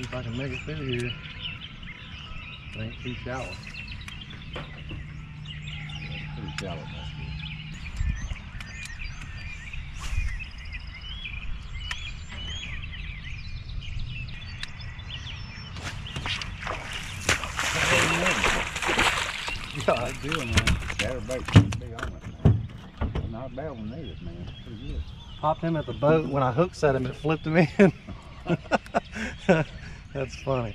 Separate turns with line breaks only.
See if I can make it through here. It ain't too shallow.
Pretty shallow back here.
Yeah, I do, man.
Chatterbait to be on it. Not a bad one either, man. Pretty good.
Popped him at the boat. When I hook set him, it flipped him in. That's funny.